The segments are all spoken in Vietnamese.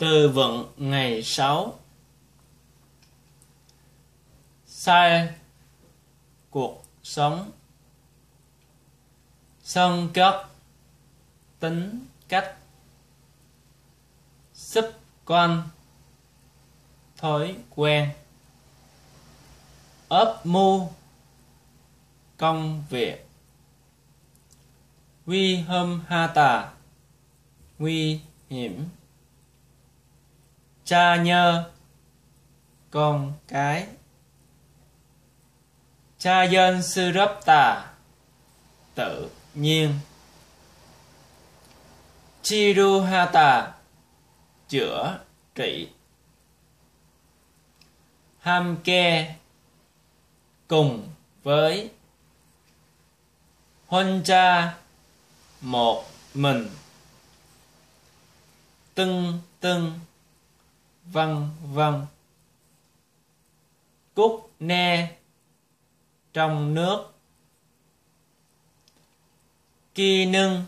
Từ vựng ngày 6 Sai cuộc sống. Sân chất tính cách. Sức quan thói quen. Ấp mưu công việc. Vi hâm ha tà. Nguy hiểm cha nhơ. Con cái. Cha dân sư rấp tà. Tự nhiên. Chi ru ha tà. Chữa trị. Ham ke cùng với. Huân cha một mình. Tưng tưng vân vân. Cúc ne trong nước. Kỳ nưng,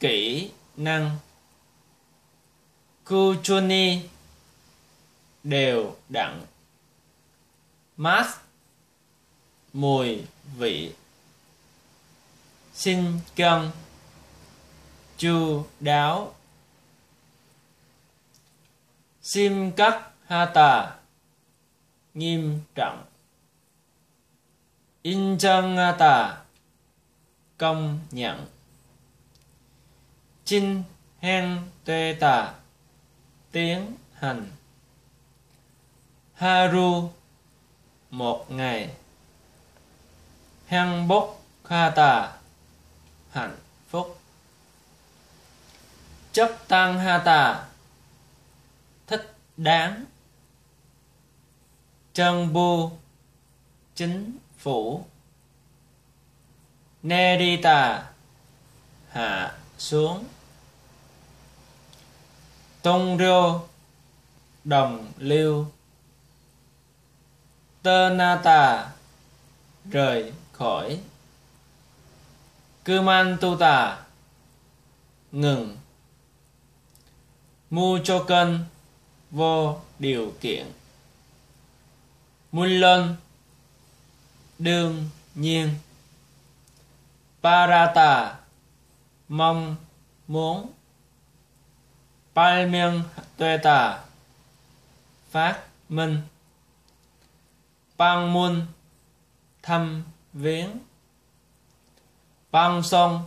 kỹ năng. Kuchuni đều đặn. Mát, mùi vị. Xin cân, chu đáo sim cắt ha tà nghiêm trọng. In chân ha tà công nhận. Chinh hen tê tà tiến hành. Haru một ngày. Hăng bốc kha tà hạnh phúc. Chấp tăng ha tà đáng. Chân bu chính phủ. Nerita hạ xuống. Tung rô. Đồng lưu. Tơ rời khỏi. Kumantuta tu ngừng. Mu cho cân vô điều kiện. Muôn luân đương nhiên. Parata, mong muốn. Palmiên tuệ tà phát minh. Bang Mun, Thăm Viếng. Bang Sông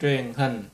Truyền hình.